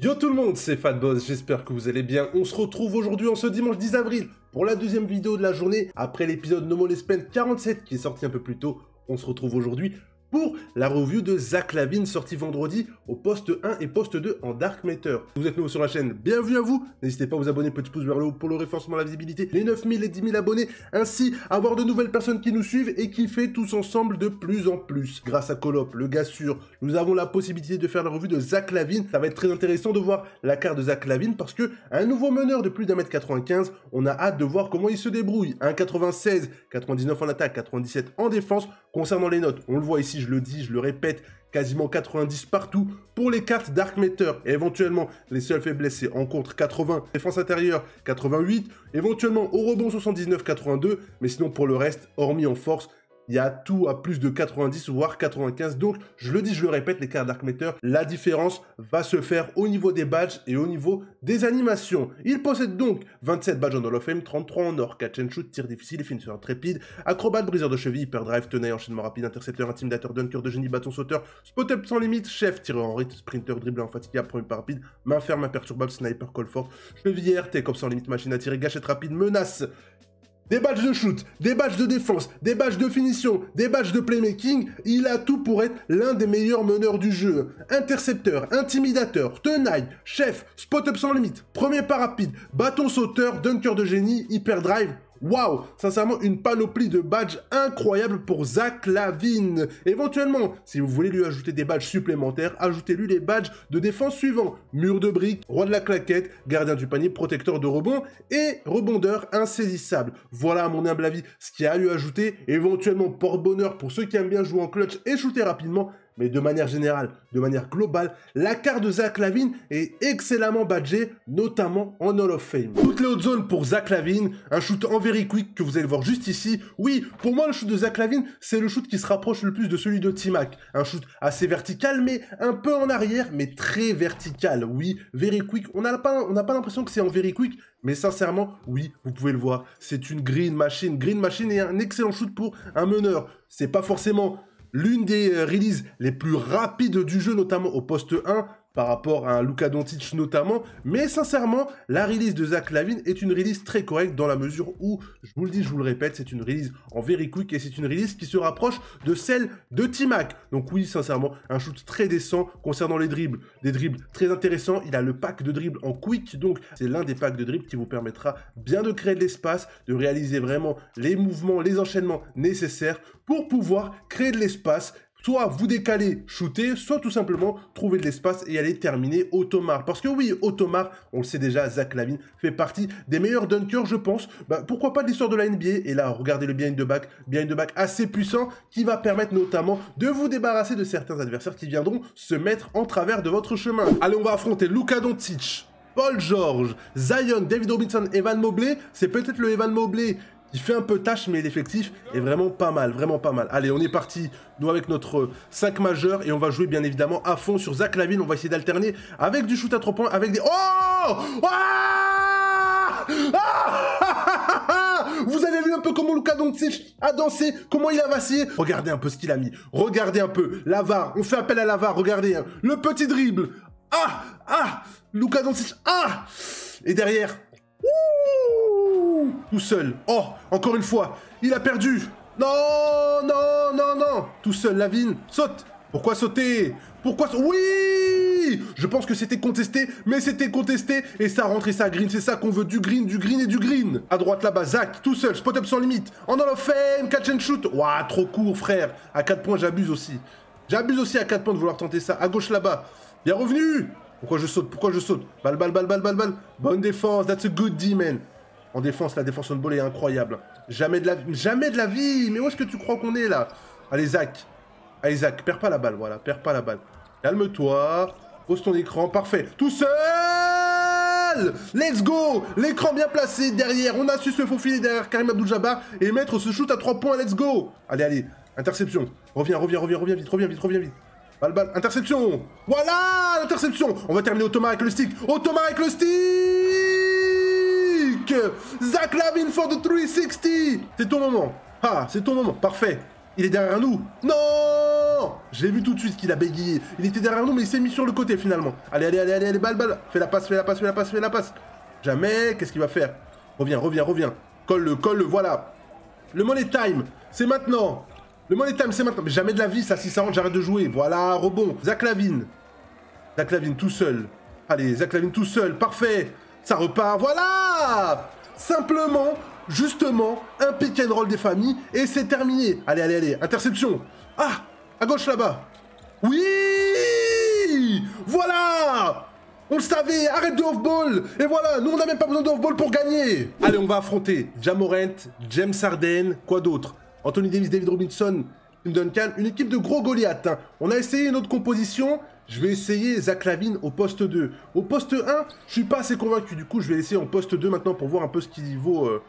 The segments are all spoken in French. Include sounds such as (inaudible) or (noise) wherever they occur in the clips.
Yo tout le monde, c'est Fatboss, j'espère que vous allez bien. On se retrouve aujourd'hui en ce dimanche 10 avril pour la deuxième vidéo de la journée. Après l'épisode No More 47 qui est sorti un peu plus tôt, on se retrouve aujourd'hui pour la review de Zach Lavine sortie vendredi au poste 1 et poste 2 en Dark Matter. Vous êtes nouveau sur la chaîne, bienvenue à vous. N'hésitez pas à vous abonner, petit pouce vers le haut pour le renforcement de la visibilité, les 9000 et 10 000 abonnés, ainsi avoir de nouvelles personnes qui nous suivent et qui fait tous ensemble de plus en plus. Grâce à Colop, le gars sûr, nous avons la possibilité de faire la revue de Zach Lavine. Ça va être très intéressant de voir la carte de Zach Lavine parce que un nouveau meneur de plus d'un mètre 95, on a hâte de voir comment il se débrouille. 1,96, 99 en attaque, 97 en défense. Concernant les notes, on le voit ici, je le dis, je le répète, quasiment 90 partout pour les cartes Dark Matter. Et éventuellement, les seules faiblesses, c'est en contre 80, défense intérieure 88, éventuellement au rebond 79-82, mais sinon pour le reste, hormis en force, il y a tout à plus de 90 voire 95. Donc, je le dis, je le répète, les cartes Dark Matter, la différence va se faire au niveau des badges et au niveau des animations. Il possède donc 27 badges en Hall of Fame, 33 en or, catch and shoot, tir difficile, finisseur trépide, acrobat, briseur de cheville, hyperdrive, tenaille, enchaînement rapide, intercepteur, intimidateur, dunker de génie, bâton sauteur, spot-up sans limite, chef, tireur en rythme, sprinter, dribbler infatigable, premier pas rapide, main ferme, imperturbable, sniper, call force, cheville RT, comme sans limite, machine à tirer, gâchette rapide, menace, des badges de shoot, des badges de défense, des badges de finition, des badges de playmaking, il a tout pour être l'un des meilleurs meneurs du jeu. Intercepteur, intimidateur, tenaille, chef, spot-up sans limite, premier pas rapide, bâton sauteur, dunker de génie, hyperdrive, Waouh Sincèrement, une panoplie de badges incroyable pour Zach Lavine. Éventuellement, si vous voulez lui ajouter des badges supplémentaires, ajoutez-lui les badges de défense suivants. Mur de briques, roi de la claquette, gardien du panier, protecteur de rebond et rebondeur insaisissable. Voilà à mon humble avis ce qu'il y a à lui ajouter. Éventuellement, porte-bonheur pour ceux qui aiment bien jouer en clutch et shooter rapidement mais de manière générale, de manière globale, la carte de Zach Lavine est excellemment badgée, notamment en Hall of Fame. Toutes les autres zones pour Zach Lavine, un shoot en very quick que vous allez voir juste ici. Oui, pour moi, le shoot de Zach Lavine, c'est le shoot qui se rapproche le plus de celui de T-Mac. Un shoot assez vertical, mais un peu en arrière, mais très vertical. Oui, very quick. On n'a pas l'impression que c'est en very quick, mais sincèrement, oui, vous pouvez le voir. C'est une green machine. Green machine est un excellent shoot pour un meneur. C'est pas forcément l'une des euh, releases les plus rapides du jeu, notamment au poste 1, par rapport à un Luka Doncic notamment, mais sincèrement, la release de Zach Lavine est une release très correcte dans la mesure où, je vous le dis, je vous le répète, c'est une release en very quick et c'est une release qui se rapproche de celle de T-Mac. Donc oui, sincèrement, un shoot très décent concernant les dribbles, des dribbles très intéressants. Il a le pack de dribbles en quick, donc c'est l'un des packs de dribbles qui vous permettra bien de créer de l'espace, de réaliser vraiment les mouvements, les enchaînements nécessaires pour pouvoir créer de l'espace soit vous décaler, shooter, soit tout simplement trouver de l'espace et aller terminer Automar. Parce que oui, Automar, on le sait déjà, Zach Lavine fait partie des meilleurs dunkers, je pense. Bah, pourquoi pas de l'histoire de la NBA Et là, regardez le behind de back, behind de back assez puissant qui va permettre notamment de vous débarrasser de certains adversaires qui viendront se mettre en travers de votre chemin. Allez, on va affronter Luka Doncic, Paul George, Zion, David Robinson, Evan Mobley. C'est peut-être le Evan Mobley il fait un peu tâche, mais l'effectif est vraiment pas mal, vraiment pas mal. Allez, on est parti, nous, avec notre 5 majeur, et on va jouer, bien évidemment, à fond sur Zach Lavine. On va essayer d'alterner avec du shoot à 3 points, avec des... Oh ah (laughs) Vous avez vu un peu comment Luka Doncic a dansé, comment il a vacillé Regardez un peu ce qu'il a mis. Regardez un peu. Lavar, on fait appel à Lavar, regardez. Hein. Le petit dribble. Ah Ah Luka Doncic. Ah Et derrière, tout seul. Oh, encore une fois, il a perdu. Non, non, non, non. Tout seul, Lavine, saute. Pourquoi sauter? Pourquoi Oui! Je pense que c'était contesté, mais c'était contesté, et ça rentre et ça green, c'est ça qu'on veut, du green, du green et du green. À droite là-bas, Zach, tout seul, spot up sans limite, en Hall of Fame, catch and shoot. Ouah, trop court, frère. À 4 points, j'abuse aussi. J'abuse aussi à 4 points de vouloir tenter ça. À gauche là-bas, bien revenu. Pourquoi je saute? Pourquoi je saute? Balle, balle, balle, balle, balle, balle. Bonne défense, that's a good D, man en défense, la défense on ball est incroyable. Jamais de la, vie Mais où est-ce que tu crois qu'on est, là? Allez, Zach. Allez, Zach, perds pas la balle, voilà. Perds pas la balle. Calme-toi. Pose ton écran. Parfait. Tout seul Let's go L'écran bien placé derrière. On a su se faufiler derrière Karim Abdul-Jabbar et mettre ce shoot à 3 points. Let's go Allez, allez. Interception. Reviens, reviens, reviens, reviens vite, reviens vite, reviens vite. Balle, balle. Interception Voilà Interception On va terminer Automa avec le stick. Automa avec le stick Zach Lavin for the 360 C'est ton moment Ah, c'est ton moment, parfait Il est derrière nous Non Non J'ai vu tout de suite qu'il a bégayé. Il était derrière nous, mais il s'est mis sur le côté finalement. Allez, allez, allez, allez, allez, balle, balle. Fais la passe, fais la passe, fais la passe, fais la passe. Jamais. Qu'est-ce qu'il va faire? Reviens, reviens, reviens. Colle-le, colle-le, voilà. Le money time, c'est maintenant. Le money time, c'est maintenant. Mais jamais de la vie, ça, si ça rentre, j'arrête de jouer. Voilà, rebond. Zach Lavine. Zach Lavine tout seul. Allez, Zach Lavine tout seul, parfait. Ça repart, voilà Simplement, justement, un pick and roll des familles et c'est terminé. Allez, allez, allez, interception. Ah, à gauche là-bas. Oui Voilà on le savait, arrête de off-ball Et voilà, nous on n'a même pas besoin de off-ball pour gagner Allez, on va affronter Jamorant, James Harden, quoi d'autre? Anthony Davis, David Robinson, Tim Duncan, une équipe de gros Goliath. Hein. On a essayé une autre composition, je vais essayer Zach Lavine au poste 2. Au poste 1, je suis pas assez convaincu, du coup je vais essayer en poste 2 maintenant pour voir un peu ce qu'il vaut, euh,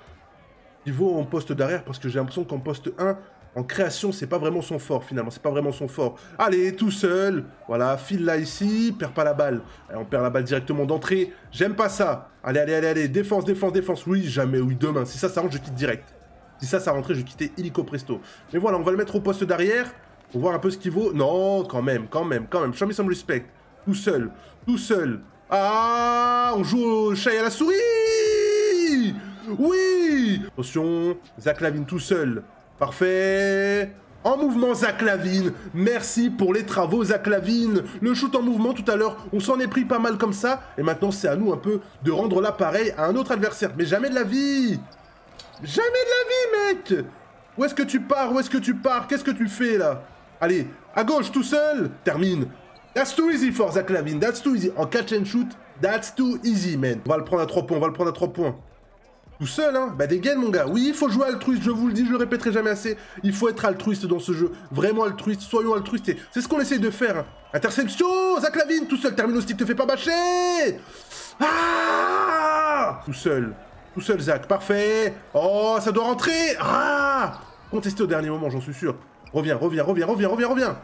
en poste d'arrière, parce que j'ai l'impression qu'en poste 1, en création, c'est pas vraiment son fort finalement, c'est pas vraiment son fort. Allez, tout seul, voilà, file là ici, perd pas la balle. on perd la balle directement d'entrée, j'aime pas ça. Allez, allez, allez, allez, défense, défense, défense, oui, jamais, oui, demain. Si ça, ça rentre, je quitte direct. Si ça, ça rentrait, je quittais illico presto. Mais voilà, on va le mettre au poste d'arrière, pour voir un peu ce qu'il vaut. Non, quand même, quand même, quand même, show me some respect. Tout seul, tout seul. Ah, on joue au chat et à la souris Oui Attention, Zach Lavine tout seul. Parfait. En mouvement, Zach Lavine. Merci pour les travaux, Zach Lavine. Le shoot en mouvement tout à l'heure, on s'en est pris pas mal comme ça. Et maintenant, c'est à nous un peu de rendre l'appareil à un autre adversaire. Mais jamais de la vie. Jamais de la vie, mec. Où est-ce que tu pars? Où est-ce que tu pars? Qu'est-ce que tu fais là? Allez, à gauche, tout seul. Termine. That's too easy for Zach Lavine. That's too easy. En catch and shoot, that's too easy, man. On va le prendre à 3 points. On va le prendre à 3 points. Tout seul, hein Bah dégaine, mon gars. Oui, il faut jouer altruiste, je vous le dis, je le répéterai jamais assez. Il faut être altruiste dans ce jeu. Vraiment altruiste, soyons altruistes. C'est ce qu'on essaye de faire. Hein. Interception Zach Lavine, tout seul, termine au te fais pas bâcher Ah Tout seul. Tout seul, Zach, parfait. Oh, ça doit rentrer Ah Contesté au dernier moment, j'en suis sûr. Reviens, reviens, reviens, reviens, reviens, reviens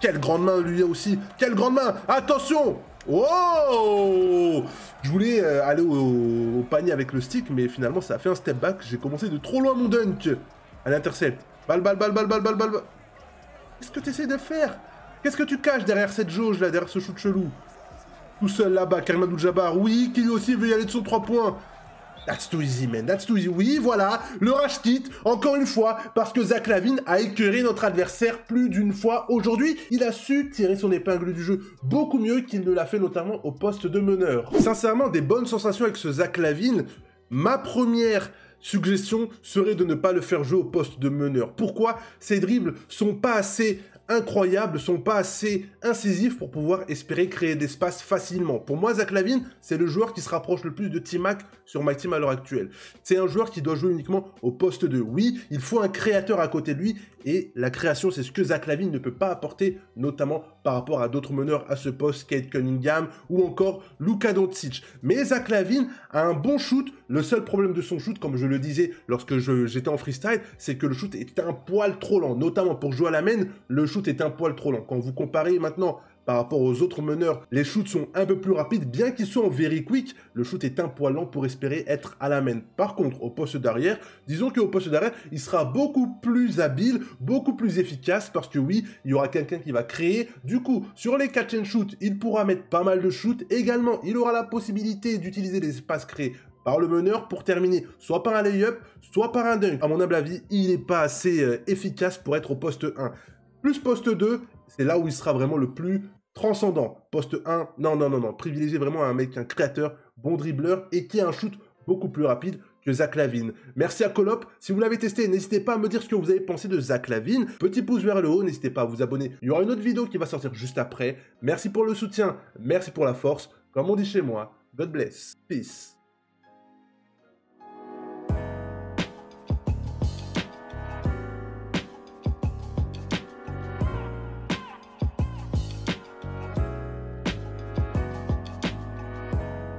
Quelle grande main, lui aussi Quelle grande main Attention Oh Je voulais euh, aller au, panier avec le stick, mais finalement ça a fait un step back. J'ai commencé de trop loin mon dunk. Allez, intercept. Balle, balle, balle, balle, balle, balle, balle. Qu'est-ce que tu essaies de faire? Qu'est-ce que tu caches derrière cette jauge là, derrière ce shoot chelou? Tout seul là-bas, Karim Abdul-Jabbar. Oui, qui lui aussi veut y aller de son 3 points. That's too easy, man. That's too easy. Oui, voilà, le rage encore une fois, parce que Zach Lavine a écœuré notre adversaire plus d'une fois aujourd'hui. Il a su tirer son épingle du jeu beaucoup mieux qu'il ne l'a fait notamment au poste de meneur. Sincèrement, des bonnes sensations avec ce Zach Lavine. Ma première suggestion serait de ne pas le faire jouer au poste de meneur. Pourquoi? Ces dribbles sont pas assez incroyables, sont pas assez incisifs pour pouvoir espérer créer d'espace facilement. Pour moi, Zach Lavine, c'est le joueur qui se rapproche le plus de T-Mac sur My Team à l'heure actuelle. C'est un joueur qui doit jouer uniquement au poste de oui, il faut un créateur à côté de lui, et la création, c'est ce que Zach Lavine ne peut pas apporter, notamment par rapport à d'autres meneurs à ce poste, Kate Cunningham ou encore Luka Doncic. Mais Zach Lavine a un bon shoot. Le seul problème de son shoot, comme je le disais lorsque j'étais en freestyle, c'est que le shoot est un poil trop lent. Notamment pour jouer à la main, le shoot est un poil trop lent. Quand vous comparez maintenant par rapport aux autres meneurs, les shoots sont un peu plus rapides, bien qu'ils soient en very quick, le shoot est un poil lent pour espérer être à la main. Par contre, au poste d'arrière, disons qu'au poste d'arrière, il sera beaucoup plus habile, beaucoup plus efficace, parce que oui, il y aura quelqu'un qui va créer. Du coup, sur les catch and shoot, il pourra mettre pas mal de shoots. Également, il aura la possibilité d'utiliser les espaces créés par le meneur pour terminer soit par un lay-up, soit par un dunk. À mon humble avis, il n'est pas assez euh, efficace pour être au poste 1. Plus poste 2, c'est là où il sera vraiment le plus transcendant. Poste 1, non, non, non, non. Privilégiez vraiment un mec, un créateur, bon dribbleur et qui a un shoot beaucoup plus rapide que Zach Lavine. Merci à Colop. Si vous l'avez testé, n'hésitez pas à me dire ce que vous avez pensé de Zach Lavine. Petit pouce vers le haut, n'hésitez pas à vous abonner. Il y aura une autre vidéo qui va sortir juste après. Merci pour le soutien, merci pour la force. Comme on dit chez moi, God bless. Peace.